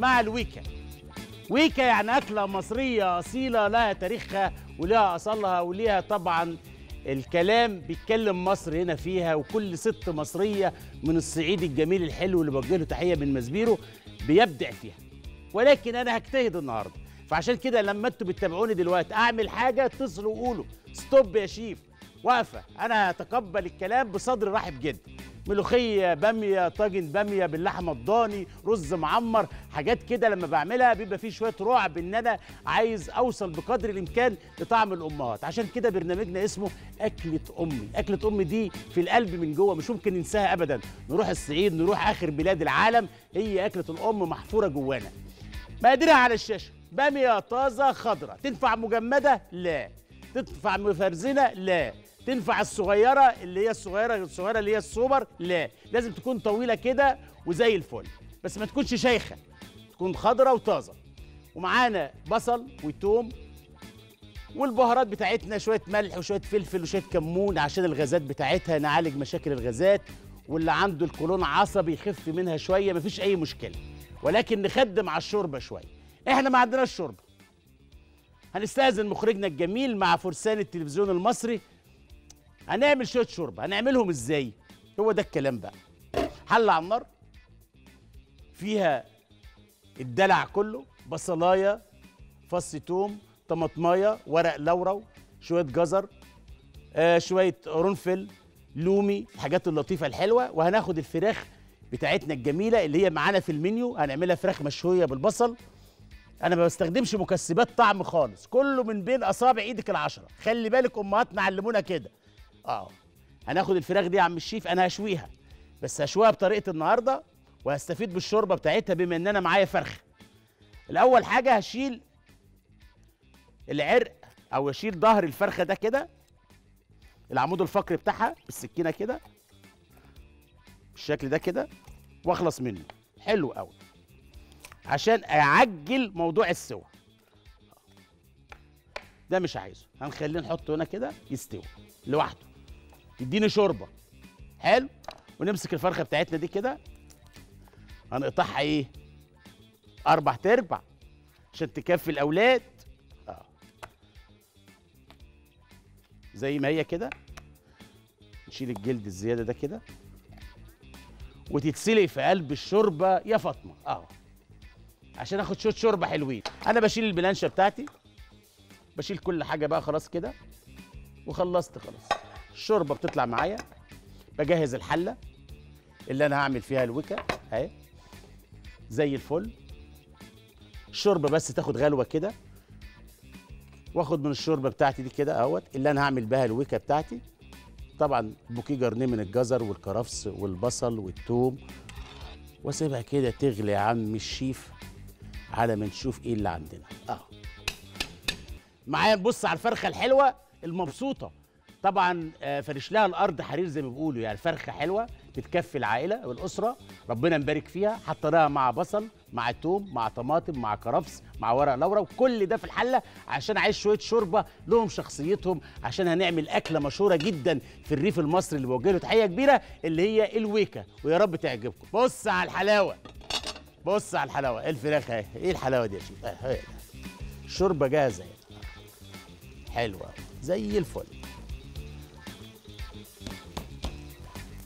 مع الويكا ويكا يعني أكلة مصرية أصيلة لها تاريخها ولها أصلها وليها طبعا الكلام بيتكلم مصر هنا فيها وكل ست مصرية من الصعيد الجميل الحلو اللي بوجه له تحية من مسبيرو بيبدع فيها. ولكن أنا هجتهد النهاردة. فعشان كده لما أنتوا بتتابعوني دلوقتي أعمل حاجة اتصلوا وقولوا. stop يا شيف. واقفة. أنا هتقبل الكلام بصدر رحب جدا. ملوخية بامية طاجن بامية باللحمة الضاني رز معمر حاجات كده لما بعملها بيبقى فيه شوية رعب إن أنا عايز أوصل بقدر الإمكان لطعم الأمهات. عشان كده برنامجنا اسمه أكلة أمي. أكلة أمي دي في القلب من جوه مش ممكن ننساها ابدا. نروح الصعيد نروح آخر بلاد العالم هي أكلة الأم محفورة جوانا. مقاديرها على الشاشة. بامية طازة خضراء. تنفع مجمدة؟ لا. تنفع مفرزنة؟ لا. تنفع الصغيرة اللي هي الصغيرة الصغيرة اللي هي السوبر؟ لا. لازم تكون طويلة كده وزي الفل. بس ما تكونش شيخة تكون خضرة وطازة. ومعانا بصل وتوم والبهارات بتاعتنا شوية ملح وشوية فلفل وشوية كمون عشان الغازات بتاعتها نعالج مشاكل الغازات. واللي عنده القولون عصبي يخف منها شوية مفيش أي مشكلة. ولكن نخدم على الشوربة شوية. إحنا ما عندناش شوربة. هنستأذن مخرجنا الجميل مع فرسان التلفزيون المصري هنعمل شوية شوربة. هنعملهم إزاي؟ هو ده الكلام بقى. حلة على النار فيها الدلع كله بصلاية فص توم طماطماية ورق لورو شوية جزر آه شوية قرنفل لومي الحاجات اللطيفة الحلوة. وهناخد الفراخ بتاعتنا الجميلة اللي هي معانا في المنيو. هنعملها فراخ مشوية بالبصل. أنا ما بستخدمش مكسبات طعم خالص. كله من بين أصابع إيدك العشرة. خلي بالك أمهاتنا علمونا كده. آه. هناخد الفراخ دي يا عم الشيف أنا هشويها. بس هشويها بطريقة النهارده وهستفيد بالشوربة بتاعتها بما ان أنا معايا فرخ الأول حاجة هشيل العرق أو اشيل ظهر الفرخة ده كده العمود الفقري بتاعها بالسكينة كده بالشكل ده كده وأخلص منه. حلو قوي عشان أعجل موضوع السوى ده مش عايزه. هنخليه نحطه هنا كده يستوي لوحده. يديني شوربة. حلو. ونمسك الفرخة بتاعتنا دي كده. هنقطعها إيه؟ أربع تربع عشان تكفي الأولاد. آه. زي ما هي كده. نشيل الجلد الزيادة ده كده. وتتسلق في قلب الشوربة. يا فاطمة. آه. عشان آخد شوية شوربة حلوين. أنا بشيل البلانشة بتاعتي. بشيل كل حاجة بقى خلاص كده. وخلصت خلاص. الشوربه بتطلع معايا بجهز الحلة اللي أنا هعمل فيها الوكا أهي زي الفل. الشوربه بس تاخد غلوة كده واخد من الشوربة بتاعتي دي كده أهوت اللي أنا هعمل بها الوكا بتاعتي. طبعا بوكيه جرنيه من الجزر والكرفس والبصل والثوم. واسيبها كده تغلي يا عم الشيف على ما نشوف إيه اللي عندنا. آه معايا نبص على الفرخة الحلوة المبسوطة. طبعا آه، فرش لها الأرض حرير زي ما بيقولوا يعني فرخة حلوة بتكفي العائلة والأسرة ربنا مبارك فيها حطيناها مع بصل مع توم مع طماطم مع كرفس مع ورق لورا وكل ده في الحلة عشان عايز شوية شوربة لهم شخصيتهم عشان هنعمل أكلة مشهورة جدا في الريف المصري اللي بوجه له تحية كبيرة اللي هي الويكا. ويا رب تعجبكم. بص على الحلاوة. بص على الحلاوة. إيه الفراخ أهي؟ إيه الحلاوة دي يا. الشوربه جاهزة. حلوة. زي الفل.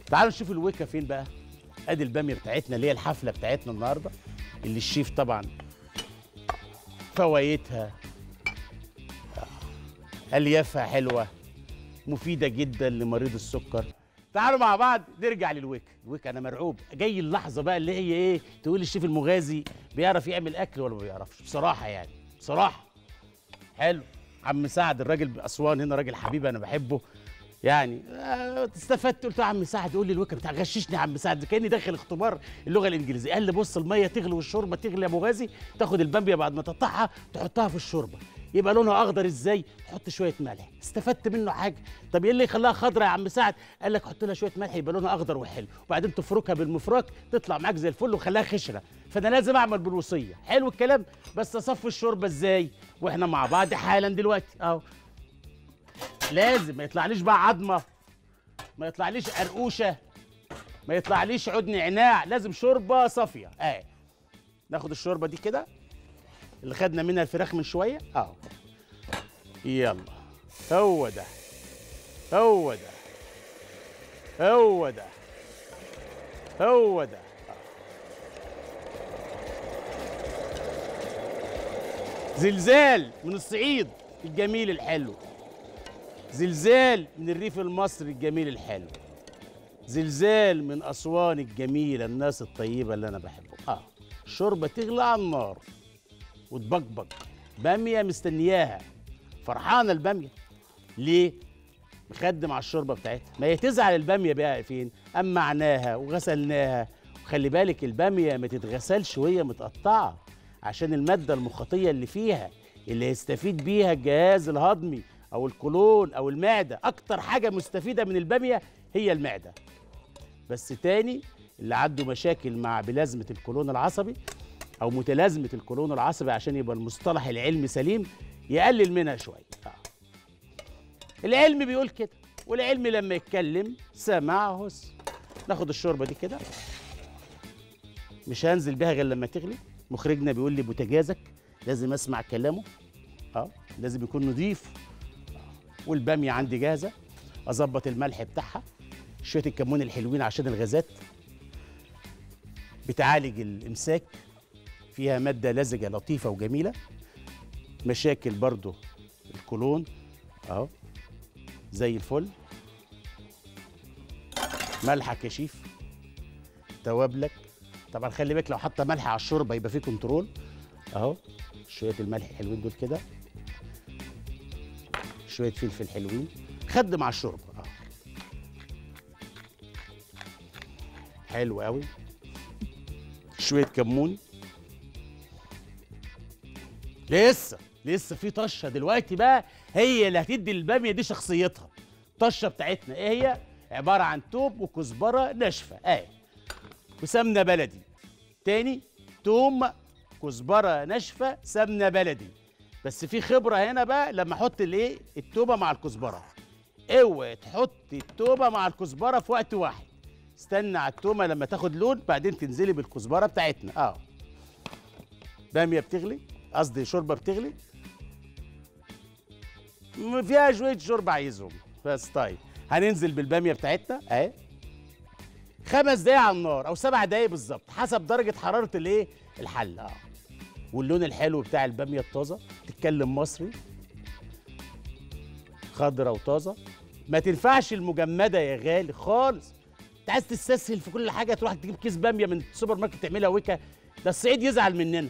تعالوا نشوف الويكا فين بقى. ادي البامية بتاعتنا اللي هي الحفلة بتاعتنا النهارده اللي الشيف طبعا فوايتها. اليافها حلوة مفيدة جدا لمريض السكر. تعالوا مع بعض نرجع للويكا. الويكا أنا مرعوب. جاي اللحظة بقى اللي هي إيه تقول الشيف المغازي بيعرف يعمل أكل ولا ما بيعرفش؟ بصراحة يعني بصراحة. حلو. عم سعد الراجل بأسوان هنا راجل حبيبي أنا بحبه. يعني آه، استفدت قلت له يا عم سعد قول لي الوكا بتاع غششني يا عم سعد كأني داخل اختبار اللغة الإنجليزية. قال لي بص المية تغلي والشوربة تغلي يا مغازي تاخد الباميه بعد ما تقطعها تحطها في الشوربة. يبقى لونها أخضر إزاي؟ تحط شوية ملح. استفدت منه حاجة. طب إيه اللي يخليها خضراء يا عم سعد؟ قال لك حط لها شوية ملح يبقى لونها أخضر وحلو. وبعدين تفركها بالمفرك تطلع معاك زي الفل وخليها خشره فأنا لازم أعمل بالوصيه حلو الكلام بس أصفي الشوربة إزاي؟ وإحنا مع بعض حالا دلوقتي. أهو. لازم ما يطلعليش بقى عظمة ما يطلعليش قرقوشة ما يطلعليش عود نعناع لازم شوربة صافية. آه ناخد الشوربة دي كده اللي خدنا منها الفراخ من شوية. اهو. يلا. هو ده. هو ده. هو ده. هو ده. زلزال من الصعيد الجميل الحلو. زلزال من الريف المصري الجميل الحلو. زلزال من أسوان الجميلة الناس الطيبة اللي أنا بحبهم. آه الشوربة تغلى على النار وتبقبق. بامية مستنياها. فرحانة البامية. ليه؟ مخدم على الشوربة بتاعتها. ما هي تزعل البامية بقى فين؟ أما عناها وغسلناها. وخلي بالك البامية ما تتغسلش وهي متقطعة عشان المادة المخاطية اللي فيها اللي يستفيد بيها الجهاز الهضمي. أو القولون أو المعدة أكتر حاجة مستفيدة من البامية هي المعدة. بس تاني اللي عنده مشاكل مع بلازمة القولون العصبي أو متلازمة القولون العصبي عشان يبقى المصطلح العلمي سليم يقلل منها شوية. آه. العلم بيقول كده والعلم لما يتكلم سمع هس. ناخد الشوربة دي كده. مش هنزل بيها غير لما تغلي. مخرجنا بيقول لي بوتجازك لازم أسمع كلامه. آه. لازم يكون نظيف والبامية عندي جاهزة. أظبط الملح بتاعها. شوية الكمون الحلوين عشان الغازات. بتعالج الإمساك. فيها مادة لزجة لطيفة وجميلة. مشاكل برضو الكولون. أهو. زي الفل. ملحك يا شيف توابلك. طبعا خلي بالك لو حاطة ملح على الشوربة يبقى فيه كنترول. أهو. شوية الملح الحلوين دول كده. شوية فلفل حلوين. خدم على الشوربة. حلو قوي شوية كمون. لسه لسه في طشة دلوقتي بقى هي اللي هتدي البامية دي شخصيتها. الطشه بتاعتنا إيه هي؟ عبارة عن توب وكزبرة ناشفة. اهي وسمنة بلدي. تاني توم كزبرة ناشفة سمنة بلدي. بس في خبرة هنا بقى لما أحط الإيه؟ التوبة مع الكزبرة. اوعي تحطي التوبة مع الكزبرة في وقت واحد. استنى على التومة لما تاخد لون بعدين تنزلي بالكزبرة بتاعتنا. آه باميه بتغلي؟ قصدي شوربة بتغلي؟ فيها شوية شوربة عايزهم. بس طيب. هننزل بالبامية بتاعتنا. أهي. خمس دقايق على النار أو سبع دقايق بالظبط حسب درجة حرارة الإيه؟ الحلة. آه واللون الحلو بتاع البامية الطازة. تتكلم مصري خضرة وطازة. ما تنفعش المجمدة يا غالي خالص. أنت عايز تستسهل في كل حاجة تروح تجيب كيس بامية من السوبر ماركت تعملها ويكا. ده الصعيد يزعل مننا.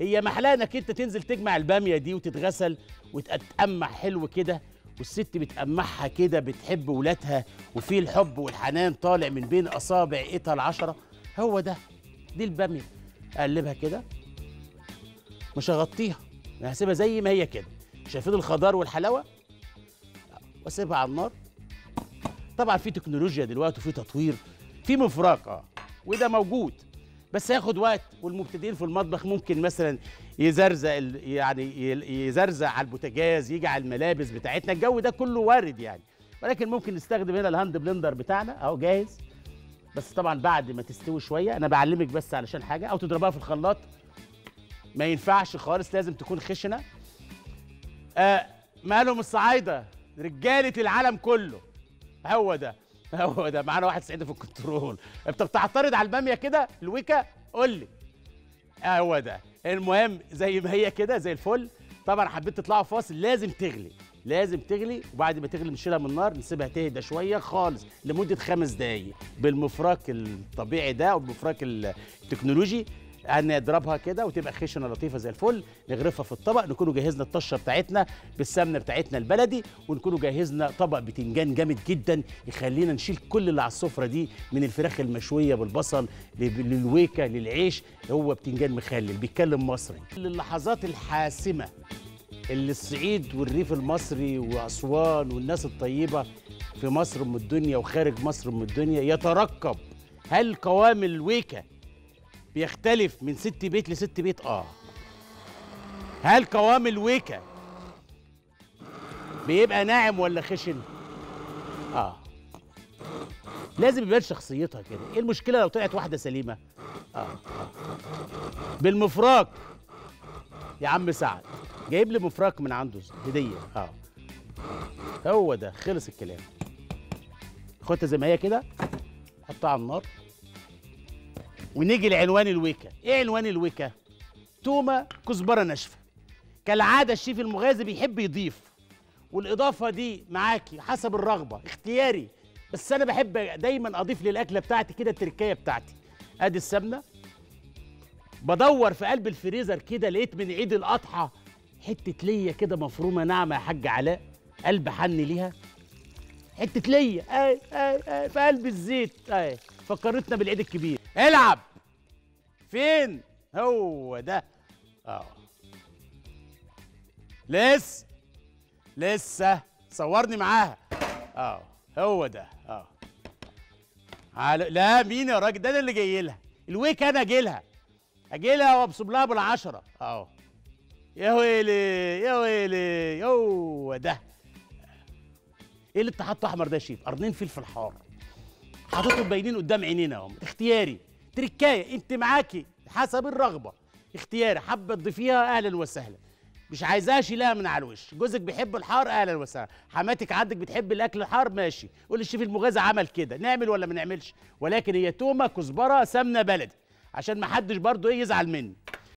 هي محلاها إنك أنت تنزل تجمع البامية دي وتتغسل وتتقمع حلو كده والست بتقمعها كده بتحب ولادها وفي الحب والحنان طالع من بين أصابع ايدها العشرة. هو ده دي البامية. أقلبها كده. مش هغطيها. أنا هسيبها زي ما هي كده. شايفين الخضار والحلاوة؟ واسيبها على النار. طبعا في تكنولوجيا دلوقتي وفي تطوير في مفرق آه وده موجود. بس هياخد وقت والمبتدئين في المطبخ ممكن مثلا يزرزق يعني يزرزق على البوتاجاز يجي على الملابس بتاعتنا. الجو ده كله وارد يعني. ولكن ممكن نستخدم هنا ال hand blender بتاعنا أهو جاهز. بس طبعا بعد ما تستوي شوية أنا بعلمك بس علشان حاجة أو تضربها في الخلاط. ما ينفعش خالص لازم تكون خشنة. آه مالهم الصعايدة؟ رجالة العالم كله. هو ده هو ده. معانا واحد صعيدي في الكنترول. انت بتعترض على الباميه كده؟ الويكا قول لي. هو ده. المهم زي ما هي كده زي الفل. طبعا حبيت تطلعوا فاصل. لازم تغلي لازم تغلي. وبعد ما تغلي نشيلها من النار نسيبها تهدى شوية خالص لمدة خمس دقايق. بالمفراك الطبيعي ده أو المفراك التكنولوجي. هنضربها كده وتبقى خشنة لطيفة زي الفل. نغرفها في الطبق نكونوا جهزنا الطشة بتاعتنا بالسمنة بتاعتنا البلدي ونكونوا جهزنا طبق بتنجان جامد جدا يخلينا نشيل كل اللي على السفرة دي من الفراخ المشوية بالبصل لل- للويكة للعيش. هو بتنجان مخلل بيتكلم مصري. اللحظات الحاسمة اللي الصعيد والريف المصري وأسوان والناس الطيبة في مصر ام الدنيا وخارج مصر ام الدنيا يترقب هل قوام الويكة بيختلف من ست بيت لست بيت. آه. هل قوام الويكه بيبقى ناعم ولا خشن؟ آه. لازم يبان شخصيتها كده. إيه المشكلة لو طلعت واحدة سليمة؟ آه. بالمفراك. يا عم سعد جايب لي مفراك من عنده هدية. آه. هو ده خلص الكلام. خدها زي ما هي كده حطها على النار. ونيجي لعنوان الويكا. إيه عنوان الويكا؟ تومة كزبرة ناشفة. كالعادة الشيف المغازي بيحب يضيف. والإضافة دي معاكي حسب الرغبة اختياري. بس أنا بحب دايما أضيف للأكلة بتاعتي كده التركايه بتاعتي. أدي السمنة. بدور في قلب الفريزر كده لقيت من عيد الأضحى حتة ليا كده مفرومة ناعمة يا حاج علاء. قلب حن ليها. حتة ليا. أي أي أي في قلب الزيت. أي فكرتنا بالعيد الكبير. العب. فين هو ده؟ آه. لسه لسه صورني معاها. آه هو ده. آه. لا مين يا راجل؟ ده أنا اللي جاي لها. الويك أنا جاي لها. أجي لها وابصب لها بالعشرة. اهو يا ويلي يا ويلي هو ده. إيه اللي أنت حاطه أحمر ده يا شيف قرنين فلفل حار. حاططهم باينين قدام عينينا اهم اختياري تركاية انت معاكي حسب الرغبة. اختياري حابة تضيفيها أهلا وسهلا. مش عايزاها شيلها من على الوش. جوزك بيحب الحار أهلا وسهلا. حماتك عندك بتحب الأكل الحار ماشي. قول الشيف المغازي عمل كده. نعمل ولا ما نعملش؟ ولكن هي تومة كزبرة سمنة بلدي. عشان ما حدش برضه إيه يزعل مني.